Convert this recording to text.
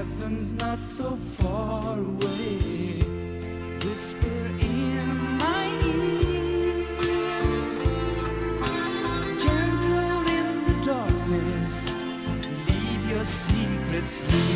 Heaven's not so far away. Whisper in my ear. Gentle in the darkness, leave your secrets here.